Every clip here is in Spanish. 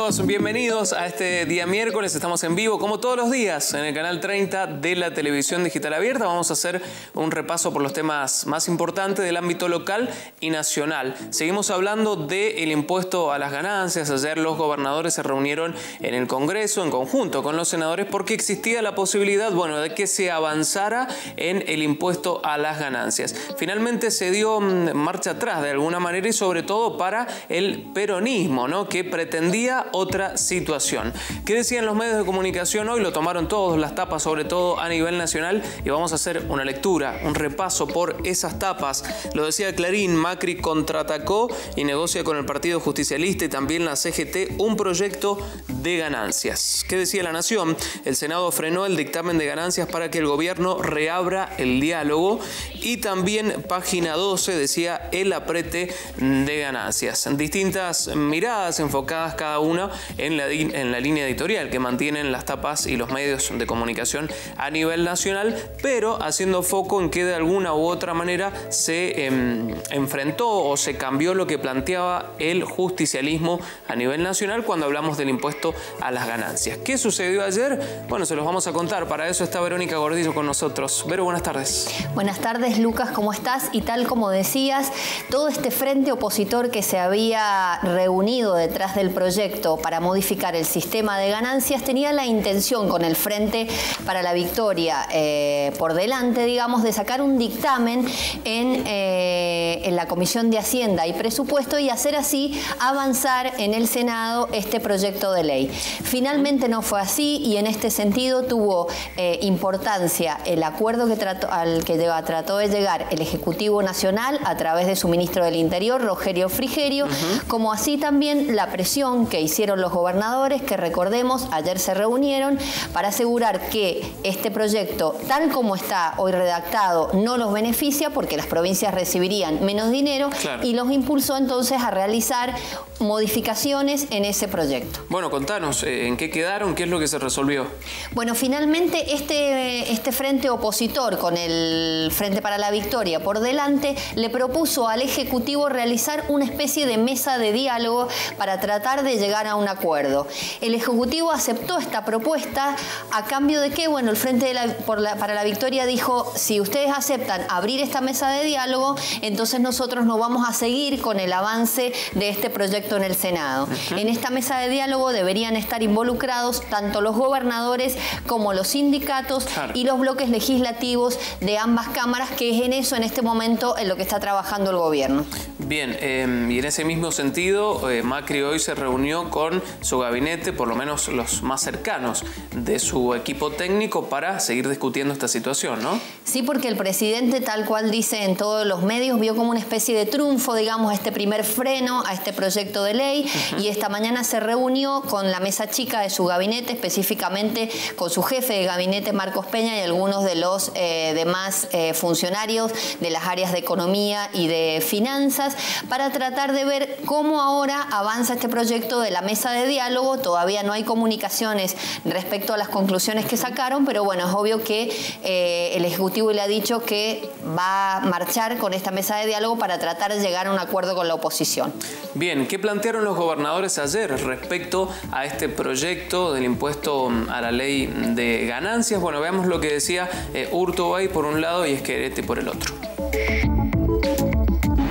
Amigos, bienvenidos a este día miércoles. Estamos en vivo, como todos los días, en el canal 30 de la televisión digital abierta. Vamos a hacer un repaso por los temas más importantes del ámbito local y nacional. Seguimos hablando del impuesto a las ganancias. Ayer los gobernadores se reunieron en el Congreso en conjunto con los senadores porque existía la posibilidad, bueno, de que se avanzara en el impuesto a las ganancias. Finalmente se dio mm, marcha atrás de alguna manera y sobre todo para el peronismo, ¿no? Que pretendía otra situación. ¿Qué decían los medios de comunicación hoy? Lo tomaron todos las tapas, sobre todo a nivel nacional, y vamos a hacer una lectura, un repaso por esas tapas. Lo decía Clarín, Macri contraatacó y negocia con el Partido Justicialista y también la CGT un proyecto de ganancias. ¿Qué decía la Nación? El Senado frenó el dictamen de ganancias para que el gobierno reabra el diálogo y también página 12 decía el aprete de ganancias. Distintas miradas enfocadas cada una en la, en la línea editorial que mantienen las tapas y los medios de comunicación a nivel nacional, pero haciendo foco en que de alguna u otra manera se em, enfrentó o se cambió lo que planteaba el justicialismo a nivel nacional cuando hablamos del impuesto a las ganancias. ¿Qué sucedió ayer? Bueno, se los vamos a contar. Para eso está Verónica Gordillo con nosotros. Vero, buenas tardes. Buenas tardes, Lucas, ¿cómo estás? Y tal como decías, todo este frente opositor que se había reunido detrás del proyecto para modificar el sistema de ganancias tenía la intención con el Frente para la Victoria eh, por delante, digamos, de sacar un dictamen en, eh, en la Comisión de Hacienda y Presupuesto y hacer así avanzar en el Senado este proyecto de ley. Finalmente no fue así y en este sentido tuvo eh, importancia el acuerdo que trató, al que trató de llegar el Ejecutivo Nacional a través de su ministro del Interior, Rogerio Frigerio, como así también la presión que hicieron los gobernadores, que recordemos, ayer se reunieron para asegurar que este proyecto, tal como está hoy redactado, no los beneficia porque las provincias recibirían menos dinero y los impulsó entonces a realizar modificaciones en ese proyecto. Bueno, contanos, eh, ¿en qué quedaron? ¿Qué es lo que se resolvió? Bueno, finalmente este, este frente opositor con el Frente para la Victoria por delante le propuso al Ejecutivo realizar una especie de mesa de diálogo para tratar de llegar a un acuerdo. El Ejecutivo aceptó esta propuesta a cambio de que, bueno, el Frente para la Victoria dijo, si ustedes aceptan abrir esta mesa de diálogo, entonces nosotros nos vamos a seguir con el avance de este proyecto en el Senado. En esta mesa de diálogo deberían estar involucrados tanto los gobernadores como los sindicatos y los bloques legislativos de ambas cámaras, que es en eso en este momento en lo que está trabajando el gobierno. Bien, em, y en ese mismo sentido, eh, Macri hoy se reunió con su gabinete, por lo menos los más cercanos de su equipo técnico, para seguir discutiendo esta situación, ¿no? Sí, porque el presidente, tal cual dice en todos los medios, vio como una especie de triunfo, digamos, este primer freno a este proyecto de ley y esta mañana se reunió con la mesa chica de su gabinete, específicamente con su jefe de gabinete, Marcos Peña, y algunos de los eh, demás eh, funcionarios de las áreas de economía y de finanzas para tratar de ver cómo ahora avanza este proyecto de la mesa de diálogo. Todavía no hay comunicaciones respecto a las conclusiones que sacaron, pero bueno, es obvio que eh, el Ejecutivo le ha dicho que va a marchar con esta mesa de diálogo para tratar de llegar a un acuerdo con la oposición. Bien, ¿qué plantearon los gobernadores ayer respecto a este proyecto del impuesto a la ley de ganancias? Bueno, veamos lo que decía eh, Urtubay por un lado y Esquerete por el otro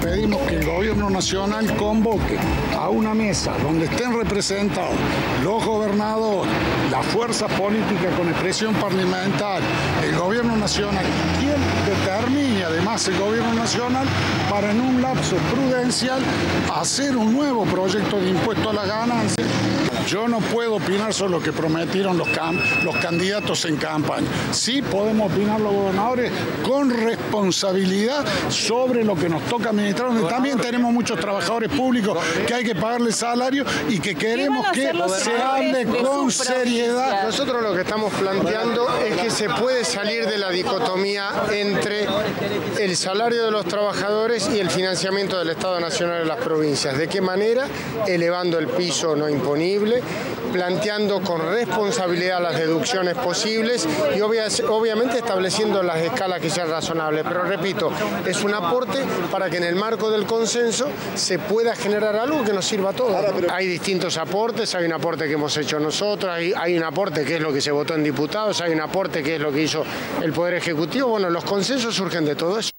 pedimos que el gobierno nacional convoque a una mesa donde estén representados los gobernadores, la fuerza política con expresión parlamentaria, el gobierno nacional, quien determine además el gobierno nacional para en prudencial hacer un nuevo proyecto de impuesto a la ganancia yo no puedo opinar sobre lo que prometieron los, los candidatos en campaña. Sí podemos opinar los gobernadores con responsabilidad sobre lo que nos toca administrar, donde también tenemos muchos trabajadores públicos que hay que pagarles salario y que queremos que se hable con seriedad. Nosotros lo que estamos planteando es que se puede salir de la dicotomía entre el salario de los trabajadores y el financiamiento financiamiento del Estado Nacional de las provincias. ¿De qué manera? Elevando el piso no imponible, planteando con responsabilidad las deducciones posibles y obviamente estableciendo las escalas que sean razonables. Pero repito, es un aporte para que en el marco del consenso se pueda generar algo que nos sirva a todos. Hay distintos aportes, hay un aporte que hemos hecho nosotros, hay, hay un aporte que es lo que se votó en diputados, hay un aporte que es lo que hizo el Poder Ejecutivo. Bueno, los consensos surgen de todo eso.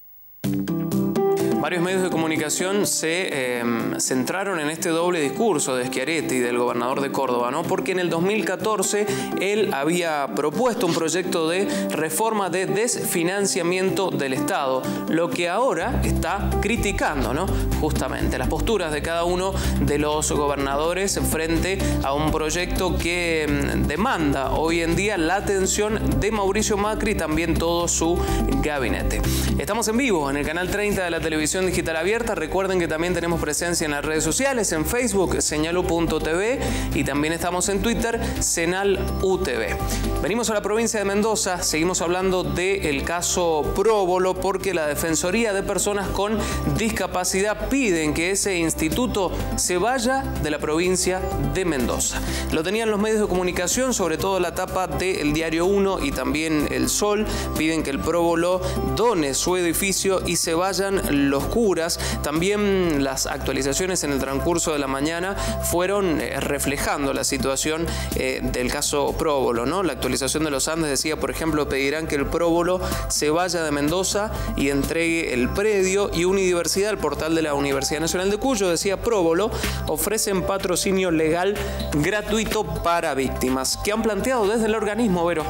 Varios medios de comunicación se em, centraron en este doble discurso de Schiaretti, del gobernador de Córdoba, ¿no? porque en el 2014 él había propuesto un proyecto de reforma de desfinanciamiento del Estado, lo que ahora está criticando, ¿no? justamente las posturas de cada uno de los gobernadores frente a un proyecto que em, demanda hoy en día la atención de Mauricio Macri y también todo su gabinete. Estamos en vivo en el canal 30 de la televisión digital abierta. Recuerden que también tenemos presencia en las redes sociales, en Facebook, señalu.tv y también estamos en Twitter, senalutv. Venimos a la provincia de Mendoza, seguimos hablando del caso Próbolo porque la Defensoría de Personas con Discapacidad piden que ese instituto se vaya de la provincia de Mendoza. Lo tenían los medios de comunicación, sobre todo la tapa del Diario 1 y también El Sol, piden que el Próbolo done su edificio y se vayan los También las actualizaciones en el transcurso de la mañana fueron eh, reflejando la situación eh, del caso Próbolo. ¿no? La actualización de los Andes decía, por ejemplo, pedirán que el Próbolo se vaya de Mendoza y entregue el predio y Universidad, el portal de la Universidad Nacional de Cuyo, decía Próbolo, ofrecen patrocinio legal gratuito para víctimas. que han planteado desde el organismo, Vero?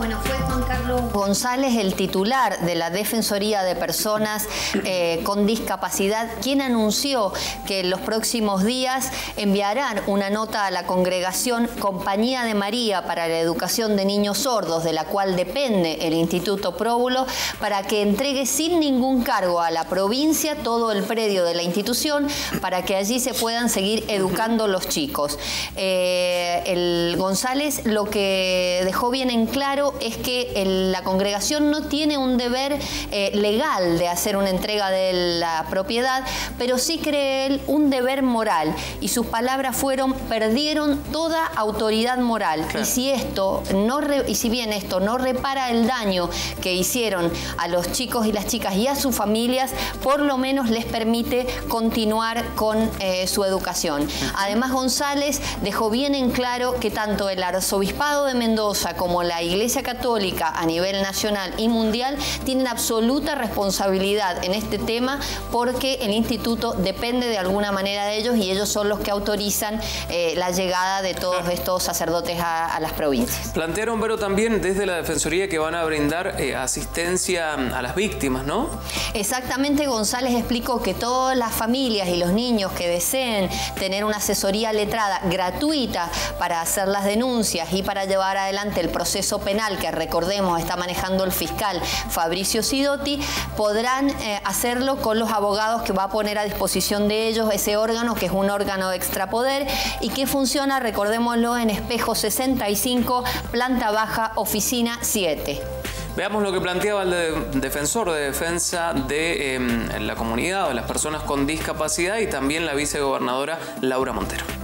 Bueno, fue Juan Carlos González, el titular de la Defensoría de Personas eh, con Discapacidad, quien anunció que en los próximos días enviarán una nota a la congregación Compañía de María para la Educación de Niños Sordos, de la cual depende el Instituto Próbulo, para que entregue sin ningún cargo a la provincia todo el predio de la institución para que allí se puedan seguir educando los chicos. Eh, el González lo que dejó bien en claro es que la congregación no tiene un deber eh, legal de hacer una entrega de la propiedad, pero sí cree él un deber moral. Y sus palabras fueron, perdieron toda autoridad moral. Y si esto no y si bien esto no repara el daño que hicieron a los chicos y las chicas y a sus familias, por lo menos les permite continuar con eh, su educación. Además, González dejó bien en claro que tanto el arzobispado de Mendoza como la Iglesia Católica a nivel nacional y mundial tienen absoluta responsabilidad en este tema porque el instituto depende de alguna manera de ellos y ellos son los que autorizan eh, la llegada de todos estos sacerdotes a, las provincias. Plantearon, pero también desde la Defensoría que van a brindar eh, asistencia a las víctimas, ¿no? Exactamente, González explicó que todas las familias y los niños que deseen tener una asesoría letrada gratuita para hacer las denuncias y para llevar adelante el proceso penal que recordemos está manejando el fiscal Fabricio Sidotti, podrán eh, hacerlo con los abogados que va a poner a disposición de ellos ese órgano, que es un órgano de extrapoder y que funciona, recordémoslo, en Espejo 65, planta baja, oficina 7. Veamos lo que planteaba el defensor de defensa de em, la comunidad o de las personas con discapacidad y también la vicegobernadora Laura Montero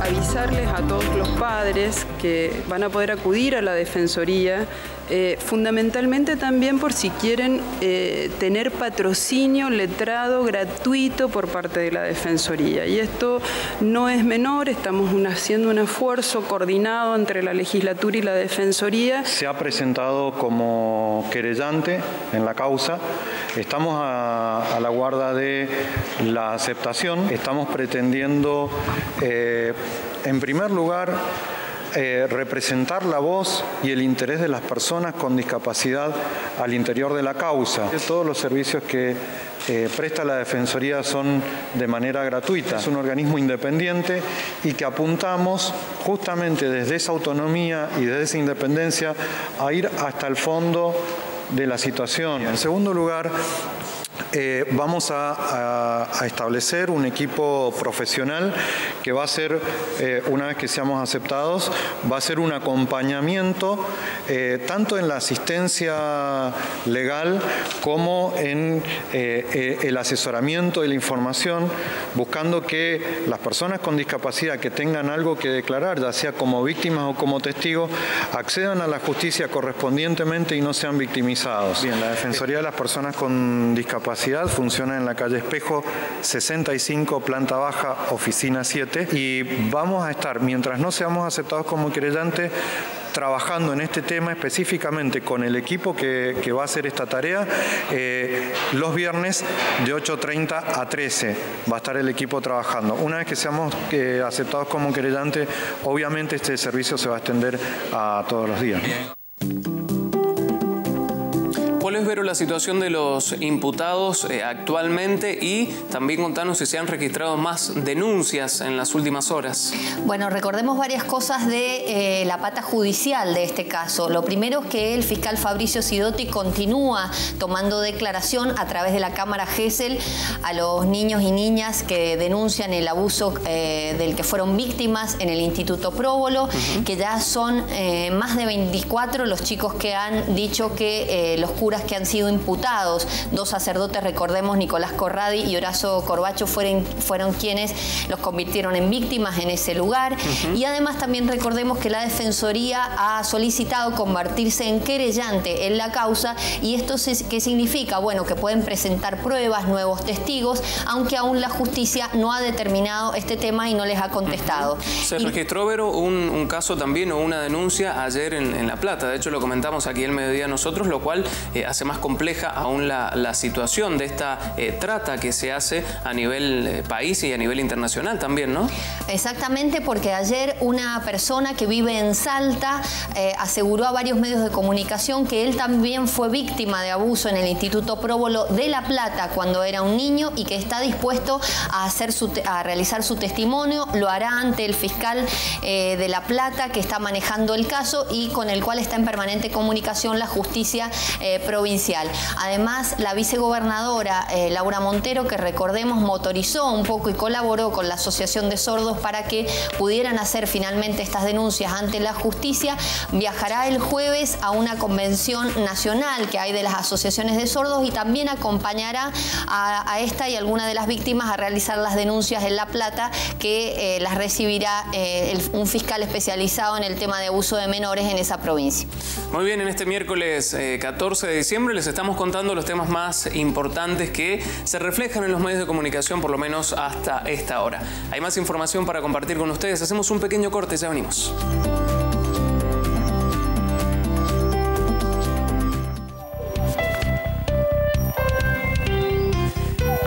avisarles a todos los padres que van a poder acudir a la Defensoría, eh, fundamentalmente también por si quieren eh, tener patrocinio letrado gratuito por parte de la Defensoría. Y esto no es menor, estamos haciendo un esfuerzo coordinado entre la legislatura y la Defensoría. Se ha presentado como querellante en la causa. Estamos a, la guarda de la aceptación. Estamos pretendiendo eh, en primer lugar, eh, representar la voz y el interés de las personas con discapacidad al interior de la causa. Todos los servicios que eh, presta la Defensoría son de manera gratuita. Es un organismo independiente y que apuntamos justamente desde esa autonomía y desde esa independencia a ir hasta el fondo de la situación. En segundo lugar, eh, vamos a, establecer un equipo profesional que va a ser, eh, una vez que seamos aceptados, va a ser un acompañamiento eh, tanto en la asistencia legal como en el asesoramiento y la información, buscando que las personas con discapacidad que tengan algo que declarar, ya sea como víctimas o como testigos, accedan a la justicia correspondientemente y no sean victimizados. Bien, la Defensoría de las Personas con Discapacidad funciona en la calle Espejo 65, planta baja, oficina 7 y vamos a estar, mientras no seamos aceptados como querellante, trabajando en este tema específicamente con el equipo que, va a hacer esta tarea. Eh, los viernes de 8.30 a 13 va a estar el equipo trabajando. Una vez que seamos eh, aceptados como querellante, obviamente este servicio se va a extender a todos los días. ¿Cuál es, Vero, la situación de los imputados eh, actualmente y también contanos si se han registrado más denuncias en las últimas horas? Bueno, recordemos varias cosas de eh, la pata judicial de este caso. Lo primero es que el fiscal Fabricio Sidotti continúa tomando declaración a través de la Cámara GESEL a los niños y niñas que denuncian el abuso eh, del que fueron víctimas en el Instituto Próbolo, que ya son más de 24 los chicos que han dicho que los curas que han sido imputados. Dos sacerdotes, recordemos, Nicolás Corradi y Horacio Corbacho, fueron, fueron quienes los convirtieron en víctimas en ese lugar. Y además también recordemos que la Defensoría ha solicitado convertirse en querellante en la causa. ¿Y esto qué significa? Bueno, que pueden presentar pruebas, nuevos testigos, aunque aún la justicia no ha determinado este tema y no les ha contestado. Se registró, Vero, un, caso también o una denuncia ayer en, La Plata. De hecho, lo comentamos aquí el mediodía nosotros, lo cual eh, hace más compleja aún la, situación de esta eh, trata que se hace a nivel eh, país y a nivel internacional también, ¿no? Exactamente, porque ayer una persona que vive en Salta eh, aseguró a varios medios de comunicación que él también fue víctima de abuso en el Instituto Próbolo de La Plata cuando era un niño y que está dispuesto a, hacer a realizar su testimonio, lo hará ante el fiscal de La Plata que está manejando el caso y con el cual está en permanente comunicación la justicia. Además, la vicegobernadora eh, Laura Montero, que recordemos motorizó un poco y colaboró con la Asociación de Sordos para que pudieran hacer finalmente estas denuncias ante la justicia, viajará el jueves a una convención nacional que hay de las asociaciones de sordos y también acompañará a, esta y alguna de las víctimas a realizar las denuncias en La Plata que eh, las recibirá eh, un fiscal especializado en el tema de abuso de menores en esa provincia. Muy bien, en este miércoles 14 de diciembre les estamos contando los temas más importantes que se reflejan en los medios de comunicación, por lo menos hasta esta hora. Hay más información para compartir con ustedes. Hacemos un pequeño corte, ya venimos.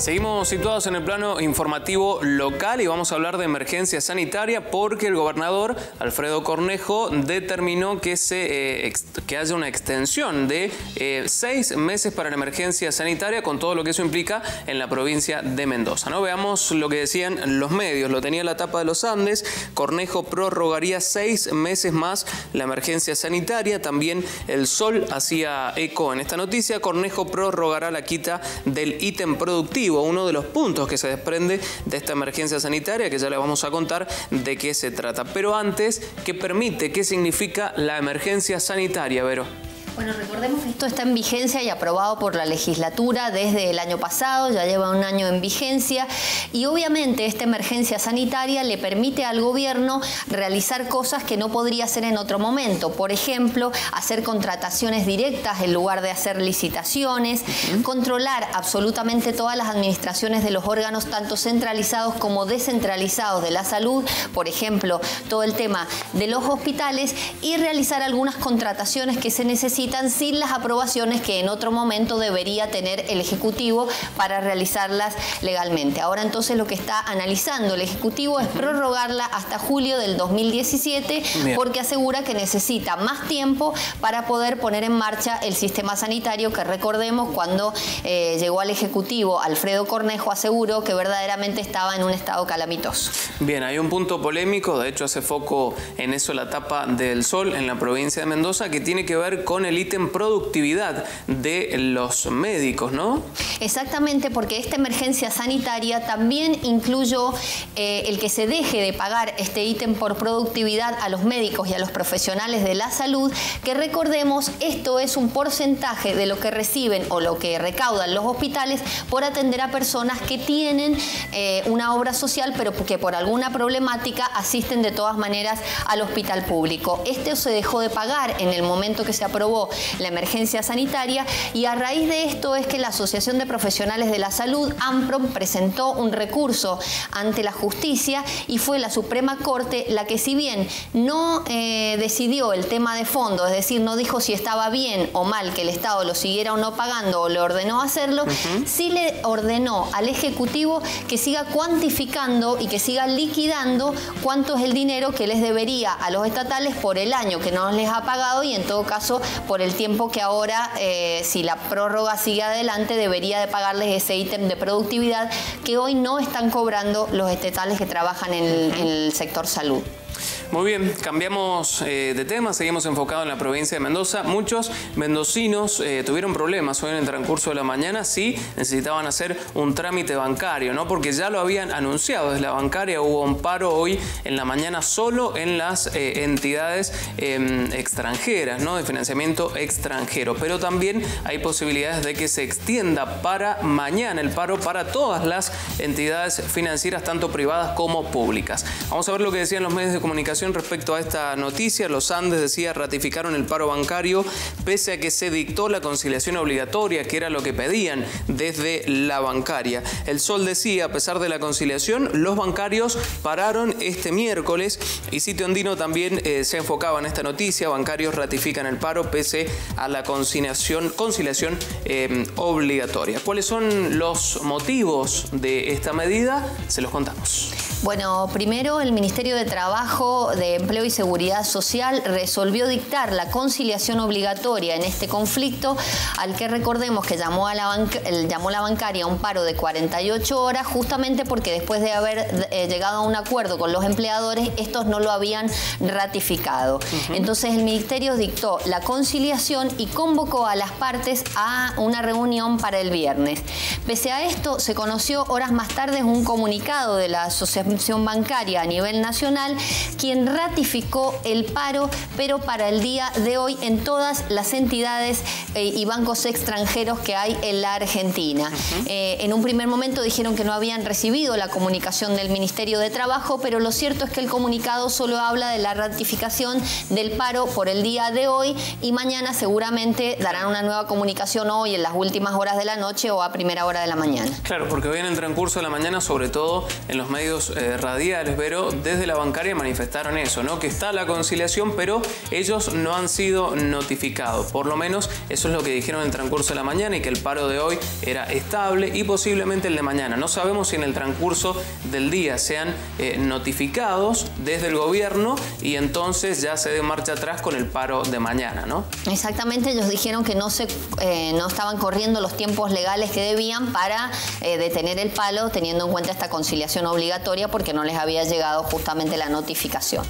Seguimos situados en el plano informativo local y vamos a hablar de emergencia sanitaria porque el gobernador Alfredo Cornejo determinó que, se, eh, que haya una extensión de eh, seis meses para la emergencia sanitaria con todo lo que eso implica en la provincia de Mendoza. ¿no? Veamos lo que decían los medios. Lo tenía la tapa de los Andes. Cornejo prorrogaría seis meses más la emergencia sanitaria. También el Sol hacía eco en esta noticia. Cornejo prorrogará la quita del ítem productivo uno de los puntos que se desprende de esta emergencia sanitaria, que ya le vamos a contar de qué se trata. Pero antes, ¿qué permite? ¿Qué significa la emergencia sanitaria, Vero? Bueno, recordemos que esto está en vigencia y aprobado por la legislatura desde el año pasado, ya lleva un año en vigencia y obviamente esta emergencia sanitaria le permite al gobierno realizar cosas que no podría hacer en otro momento. Por ejemplo, hacer contrataciones directas en lugar de hacer licitaciones, controlar absolutamente todas las administraciones de los órganos, tanto centralizados como descentralizados de la salud, por ejemplo, todo el tema de los hospitales y realizar algunas contrataciones que se necesitan sin las aprobaciones que en otro momento debería tener el Ejecutivo para realizarlas legalmente. Ahora entonces lo que está analizando el Ejecutivo es prorrogarla hasta julio del 2017 porque asegura que necesita más tiempo para poder poner en marcha el sistema sanitario que recordemos cuando eh, llegó al Ejecutivo Alfredo Cornejo aseguró que verdaderamente estaba en un estado calamitoso. Bien, hay un punto polémico, de hecho hace foco en eso la tapa del sol en la provincia de Mendoza que tiene que ver con el el ítem productividad de los médicos, ¿no? Exactamente, porque esta emergencia sanitaria también incluyó eh, el que se deje de pagar este ítem por productividad a los médicos y a los profesionales de la salud, que recordemos, esto es un porcentaje de lo que reciben o lo que recaudan los hospitales por atender a personas que tienen eh, una obra social, pero que por alguna problemática asisten de todas maneras al hospital público. Esto se dejó de pagar en el momento que se aprobó la emergencia sanitaria. Y a raíz de esto es que la Asociación de Profesionales de la Salud, AMPROM, presentó un recurso ante la justicia y fue la Suprema Corte la que si bien no eh, decidió el tema de fondo, es decir, no dijo si estaba bien o mal que el Estado lo siguiera o no pagando o le ordenó hacerlo, sí le ordenó al Ejecutivo que siga cuantificando y que siga liquidando cuánto es el dinero que les debería a los estatales por el año que no les ha pagado y en todo caso por el tiempo que ahora, eh, si la prórroga sigue adelante, debería de pagarles ese ítem de productividad que hoy no están cobrando los estatales que trabajan en el sector salud. Muy bien, cambiamos eh, de tema, seguimos enfocados en la provincia de Mendoza. Muchos mendocinos eh, tuvieron problemas hoy en el transcurso de la mañana, sí necesitaban hacer un trámite bancario, ¿no? Porque ya lo habían anunciado desde la bancaria, hubo un paro hoy en la mañana solo en las eh, entidades em, extranjeras, ¿no? De financiamiento extranjero. Pero también hay posibilidades de que se extienda para mañana el paro para todas las entidades financieras, tanto privadas como públicas. Vamos a ver lo que decían los medios de comunicación respecto a esta noticia. Los Andes, decía, ratificaron el paro bancario pese a que se dictó la conciliación obligatoria, que era lo que pedían desde la bancaria. El Sol decía, a pesar de la conciliación, los bancarios pararon este miércoles y Sitio Andino también eh, se enfocaba en esta noticia. Bancarios ratifican el paro pese a la conciliación, conciliación eh, obligatoria. ¿Cuáles son los motivos de esta medida? Se los contamos. Bueno, primero el Ministerio de Trabajo, de Empleo y Seguridad Social resolvió dictar la conciliación obligatoria en este conflicto, al que recordemos que llamó, a la, llamó la bancaria a un paro de 48 horas, justamente porque después de haber eh, llegado a un acuerdo con los empleadores, estos no lo habían ratificado. Entonces el Ministerio dictó la conciliación y convocó a las partes a una reunión para el viernes. Pese a esto, se conoció horas más tarde un comunicado de la Asociación Bancaria a nivel nacional, quien ratificó el paro, pero para el día de hoy en todas las entidades eh, y bancos extranjeros que hay en la Argentina. Eh, en un primer momento dijeron que no habían recibido la comunicación del Ministerio de Trabajo, pero lo cierto es que el comunicado solo habla de la ratificación del paro por el día de hoy y mañana seguramente darán una nueva comunicación hoy en las últimas horas de la noche o a primera hora de la mañana. Claro, porque hoy en el transcurso de la mañana, sobre todo en los medios eh, eh, radiales, pero desde la bancaria manifestaron eso, ¿no? Que está la conciliación, pero ellos no han sido notificados. Por lo menos eso es lo que dijeron en el transcurso de la mañana y que el paro de hoy era estable y posiblemente el de mañana. No sabemos si en el transcurso del día sean eh, notificados desde el gobierno y entonces ya se dé marcha atrás con el paro de mañana, ¿no? Exactamente, ellos dijeron que no, se, eh, no estaban corriendo los tiempos legales que debían para detener el palo teniendo en cuenta esta conciliación obligatoria porque no les había llegado justamente la notificación.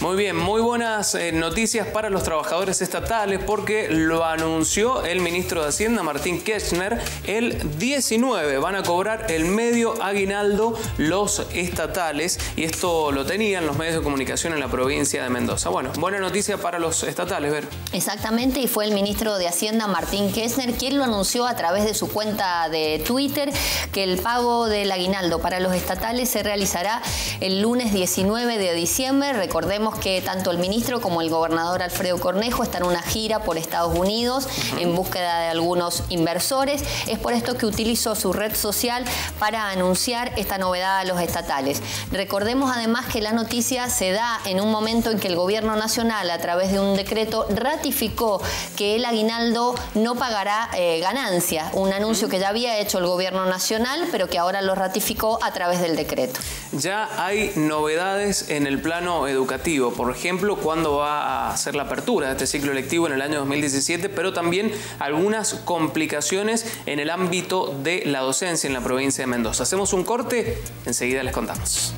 Muy bien, muy buenas eh, noticias para los trabajadores estatales porque lo anunció el ministro de Hacienda, Martín Kirchner, el 19 van a cobrar el medio aguinaldo los estatales y esto lo tenían los medios de comunicación en la provincia de Mendoza. Bueno, buena noticia para los estatales, ver. Exactamente, y fue el ministro de Hacienda, Martín Kirchner, quien lo anunció a través de su cuenta de Twitter que el pago del aguinaldo para los estatales se realizará el lunes 19 de diciembre. Recordemos que tanto el ministro como el gobernador Alfredo Cornejo están en una gira por Estados Unidos en búsqueda de algunos inversores. Es por esto que utilizó su red social para anunciar esta novedad a los estatales. Recordemos además que la noticia se da en un momento en que el gobierno nacional, a través de un decreto, ratificó que el aguinaldo no pagará eh, ganancias. Un anuncio que ya había hecho el gobierno nacional, pero que ahora lo ratificó a través del decreto. Ya hay novedades en el plano educativo por ejemplo, cuándo va a ser la apertura de este ciclo electivo en el año 2017, pero también algunas complicaciones en el ámbito de la docencia en la provincia de Mendoza. Hacemos un corte, enseguida les contamos.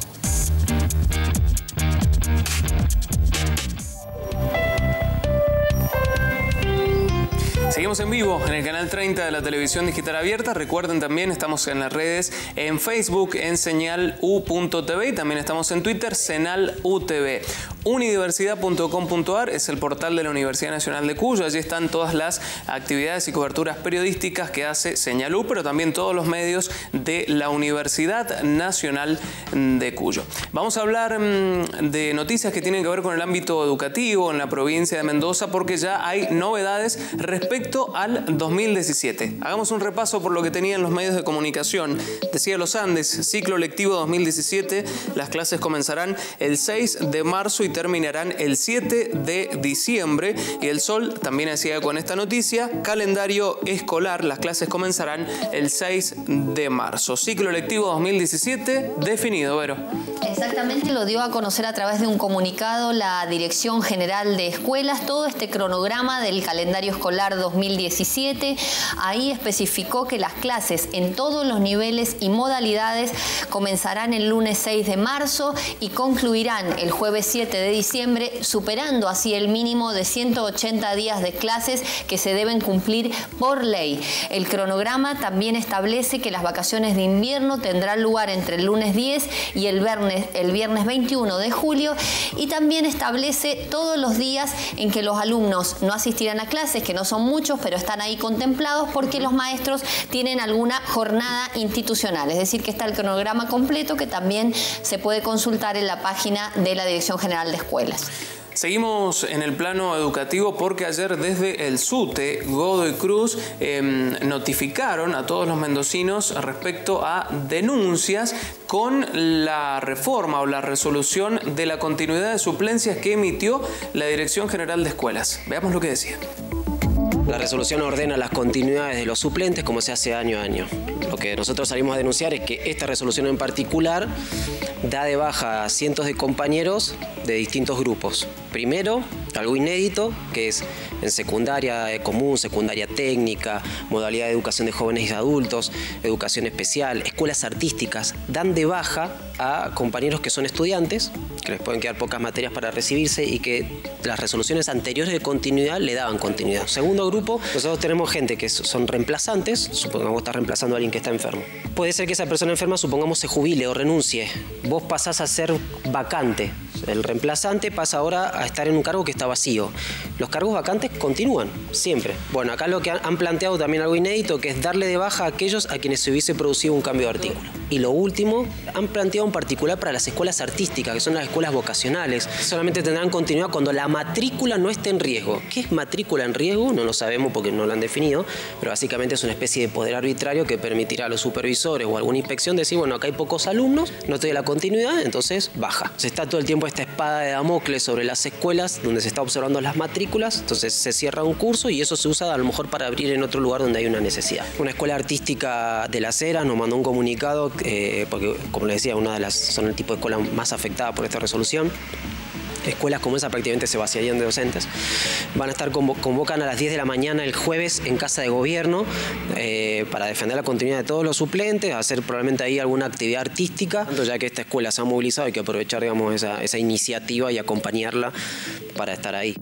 Seguimos en vivo en el canal 30 de la televisión digital abierta. Recuerden también, estamos en las redes en Facebook en señal U.tv y también estamos en Twitter, Senal UTV. Unidiversidad.com.ar es el portal de la Universidad Nacional de Cuyo. Allí están todas las actividades y coberturas periodísticas que hace Señal U, pero también todos los medios de la Universidad Nacional de Cuyo. Vamos a hablar mm, de noticias que tienen que ver con el ámbito educativo en la provincia de Mendoza porque ya hay novedades respecto al 2017. Hagamos un repaso por lo que tenían los medios de comunicación. Decía Los Andes, ciclo lectivo 2017, las clases comenzarán el 6 de marzo y terminarán el 7 de diciembre. Y el Sol también hacía con esta noticia, calendario escolar, las clases comenzarán el 6 de marzo. Ciclo lectivo 2017 definido, Vero. Exactamente, lo dio a conocer a través de un comunicado la Dirección General de Escuelas, todo este cronograma del calendario escolar 2017. Ahí especificó que las clases en todos los niveles y modalidades comenzarán el lunes 6 de marzo y concluirán el jueves 7 de diciembre, superando así el mínimo de 180 días de clases que se deben cumplir por ley. El cronograma también establece que las vacaciones de invierno tendrán lugar entre el lunes 10 y el viernes, el viernes 21 de julio y también establece todos los días en que los alumnos no asistirán a clases, que no son muchos, pero están ahí contemplados porque los maestros tienen alguna jornada institucional. Es decir, que está el cronograma completo que también se puede consultar en la página de la Dirección General Escuelas. Seguimos en el plano educativo porque ayer desde el SUTE, Godoy Cruz, em, notificaron a todos los mendocinos respecto a denuncias con la reforma o la resolución de la continuidad de suplencias que emitió la Dirección General de Escuelas. Veamos lo que decía. La resolución ordena las continuidades de los suplentes como se hace año a año. Lo que nosotros salimos a denunciar es que esta resolución en particular da de baja a cientos de compañeros de distintos grupos. Primero, algo inédito, que es en secundaria común, secundaria técnica, modalidad de educación de jóvenes y adultos, educación especial, escuelas artísticas, dan de baja a compañeros que son estudiantes, que les pueden quedar pocas materias para recibirse y que las resoluciones anteriores de continuidad le daban continuidad. Segundo grupo, nosotros tenemos gente que son reemplazantes, supongamos que está reemplazando a alguien que está enfermo. Puede ser que esa persona enferma, supongamos, se jubile o renuncie. Vos pasás a ser vacante. El reemplazante pasa ahora a estar en un cargo que está vacío. Los cargos vacantes continúan, siempre. Bueno, acá lo que han planteado también algo inédito, que es darle de baja a aquellos a quienes se hubiese producido un cambio de artículo. Y lo último, han planteado en particular para las escuelas artísticas, que son las escuelas vocacionales. Solamente tendrán continuidad cuando la matrícula no esté en riesgo. ¿Qué es matrícula en riesgo? No lo sabemos porque no lo han definido, pero básicamente es una especie de poder arbitrario que permitirá a los supervisores o alguna inspección decir, bueno, acá hay pocos alumnos, no estoy la continuidad, entonces baja. Se está todo el tiempo esta espada de Damocles sobre las escuelas donde se está observando las matrículas, entonces se cierra un curso y eso se usa a lo mejor para abrir en otro lugar donde hay una necesidad. Una escuela artística de la Cera nos mandó un comunicado, eh, porque como les decía, una de las son el tipo de escuela más afectada por esta resolución escuelas como esa prácticamente se vaciarían de docentes. Van a estar convocan a las 10 de la mañana el jueves en casa de gobierno eh, para defender la continuidad de todos los suplentes, hacer probablemente ahí alguna actividad artística, ya que esta escuela se ha movilizado hay que aprovechar digamos, esa, esa iniciativa y acompañarla para estar ahí.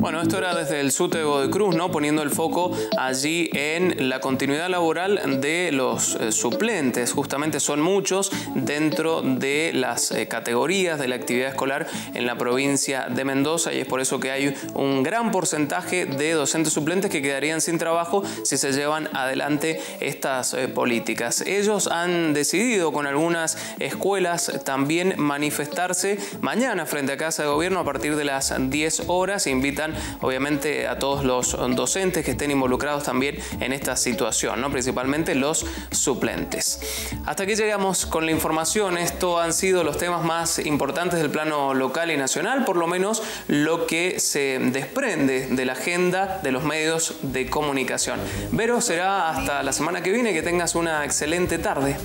Bueno, esto era desde el SUTE de Cruz, ¿no? Poniendo el foco allí en la continuidad laboral de los eh, suplentes. Justamente son muchos dentro de las eh, categorías de la actividad escolar en la provincia de Mendoza y es por eso que hay un gran porcentaje de docentes suplentes que quedarían sin trabajo si se llevan adelante estas eh, políticas. Ellos han decidido con algunas escuelas también manifestarse mañana frente a Casa de Gobierno a partir de las 10 horas. Invitan obviamente a todos los docentes que estén involucrados también en esta situación, ¿no? principalmente los suplentes. Hasta aquí llegamos con la información. Esto han sido los temas más importantes del plano local y nacional, por lo menos lo que se desprende de la agenda de los medios de comunicación. Vero, será hasta la semana que viene. Que tengas una excelente tarde.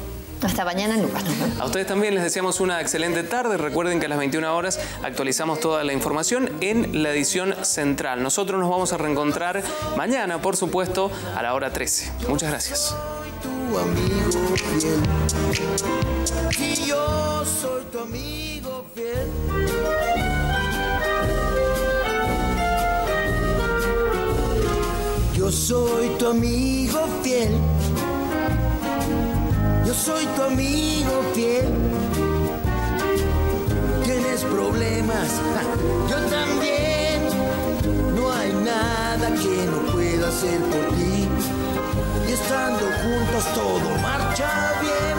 Hasta mañana, Lucas. A ustedes también les deseamos una excelente tarde. Recuerden que a las 21 horas actualizamos toda la información en la edición central. Nosotros nos vamos a reencontrar mañana, por supuesto, a la hora 13. Muchas gracias. yo soy tu amigo fiel. Yo soy tu amigo fiel. Yo soy tu amigo fiel. Tienes problemas, yo también. No hay nada que no pueda hacer por ti. Y estando juntos todo marcha bien